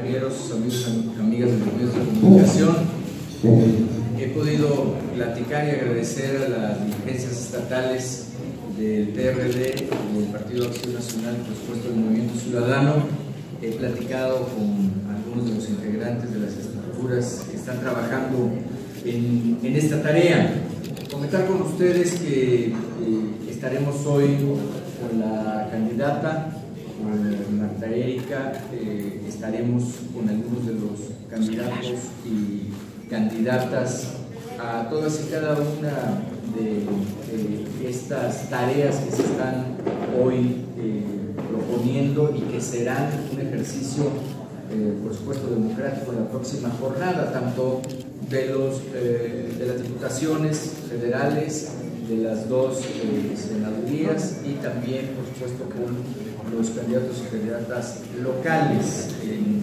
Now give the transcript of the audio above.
compañeros, amigos, amigas de los medios de comunicación. He podido platicar y agradecer a las dirigencias estatales del PRD, del Partido Acción Nacional, por supuesto del Movimiento Ciudadano. He platicado con algunos de los integrantes de las estructuras que están trabajando en, esta tarea. Comentar con ustedes que eh, estaremos hoy con la candidata Marta Erika, eh, estaremos con algunos de los candidatos y candidatas a todas y cada una de, estas tareas que se están hoy eh, proponiendo y que serán un ejercicio, eh, por supuesto, democrático en la próxima jornada, tanto de, los, de las diputaciones federales, de las dos senadurías y también, por supuesto, con los candidatos y candidatas locales en